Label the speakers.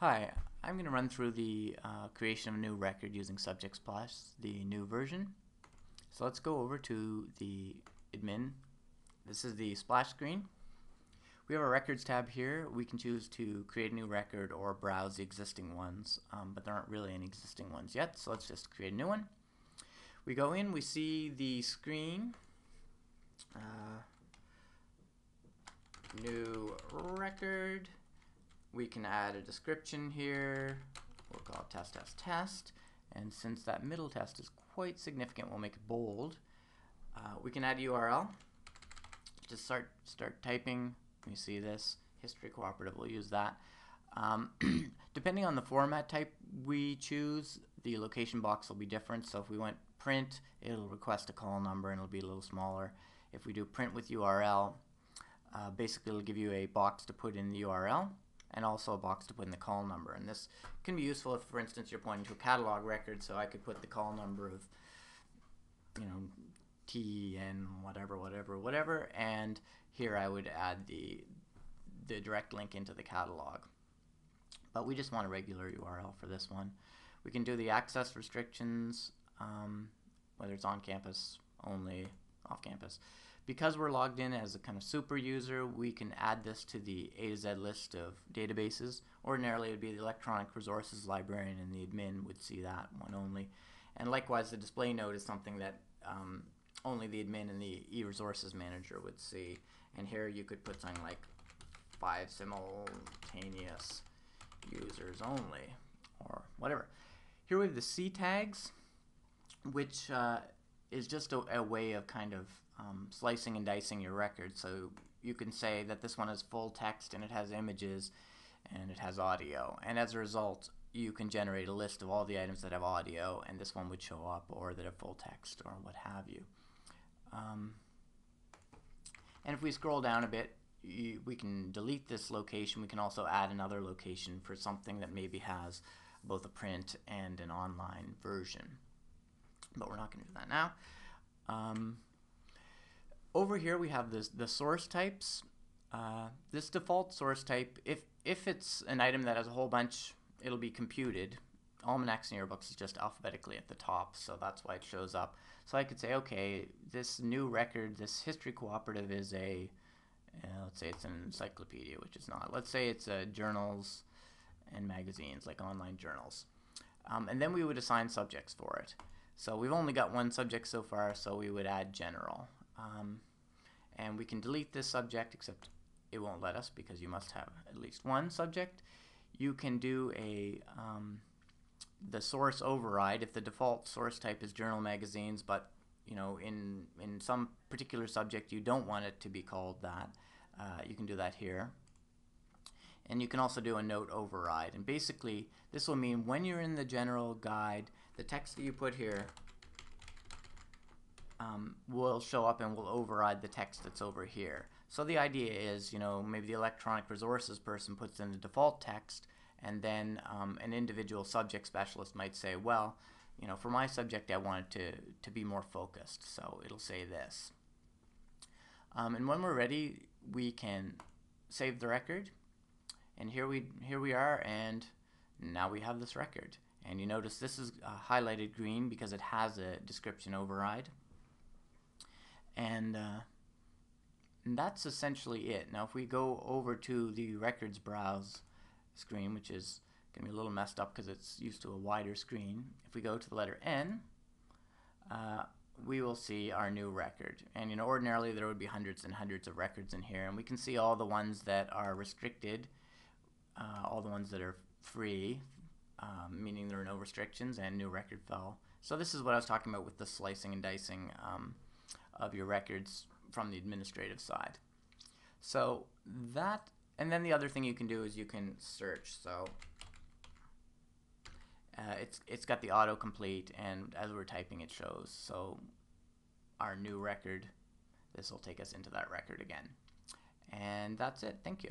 Speaker 1: Hi, I'm going to run through the uh, creation of a new record using SubjectsPlus, the new version. So let's go over to the admin. This is the splash screen. We have a records tab here. We can choose to create a new record or browse the existing ones, um, but there aren't really any existing ones yet, so let's just create a new one. We go in, we see the screen, uh, new record, we can add a description here. We'll call it test, test, test. And since that middle test is quite significant, we'll make it bold. Uh, we can add URL. Just start start typing. You see this history cooperative. We'll use that. Um, depending on the format type we choose, the location box will be different. So if we went print, it'll request a call number and it'll be a little smaller. If we do print with URL, uh, basically it'll give you a box to put in the URL and also a box to put in the call number. And this can be useful if, for instance, you're pointing to a catalog record, so I could put the call number of, you know, TN whatever, whatever, whatever, and here I would add the, the direct link into the catalog. But we just want a regular URL for this one. We can do the access restrictions, um, whether it's on campus only, off campus. Because we're logged in as a kind of super user, we can add this to the A to Z list of databases. Ordinarily, it would be the electronic resources librarian and the admin would see that one only. And likewise, the display node is something that um, only the admin and the e-resources manager would see. And here you could put something like five simultaneous users only, or whatever. Here we have the C tags, which uh, is just a, a way of kind of um, slicing and dicing your record. So you can say that this one is full text and it has images and it has audio. And as a result, you can generate a list of all the items that have audio and this one would show up or that have full text or what have you. Um, and if we scroll down a bit, you, we can delete this location. We can also add another location for something that maybe has both a print and an online version. But we're not going to do that now. Um, over here we have this, the source types. Uh, this default source type, if, if it's an item that has a whole bunch, it'll be computed. Almanacs and yearbooks is just alphabetically at the top, so that's why it shows up. So I could say, okay, this new record, this history cooperative is a, uh, let's say it's an encyclopedia, which is not. Let's say it's uh, journals and magazines, like online journals. Um, and then we would assign subjects for it. So we've only got one subject so far, so we would add general. Um, and we can delete this subject, except it won't let us because you must have at least one subject. You can do a um, the source override if the default source type is journal magazines, but you know in in some particular subject you don't want it to be called that. Uh, you can do that here. And you can also do a note override. And basically, this will mean when you're in the general guide, the text that you put here um, will show up and will override the text that's over here. So the idea is, you know, maybe the electronic resources person puts in the default text, and then um, an individual subject specialist might say, well, you know, for my subject, I want it to, to be more focused, so it'll say this. Um, and when we're ready, we can save the record, and here we here we are, and now we have this record. And you notice this is uh, highlighted green because it has a description override and, uh, that's essentially it. Now if we go over to the records browse screen, which is going to be a little messed up because it's used to a wider screen, if we go to the letter N, uh, we will see our new record. And you know, ordinarily there would be hundreds and hundreds of records in here, and we can see all the ones that are restricted, uh, all the ones that are free, um, meaning there are no restrictions, and new record file. So this is what I was talking about with the slicing and dicing. Um, of your records from the administrative side. So that, and then the other thing you can do is you can search. So uh, it's it's got the autocomplete, and as we're typing, it shows. So our new record, this will take us into that record again. And that's it. Thank you.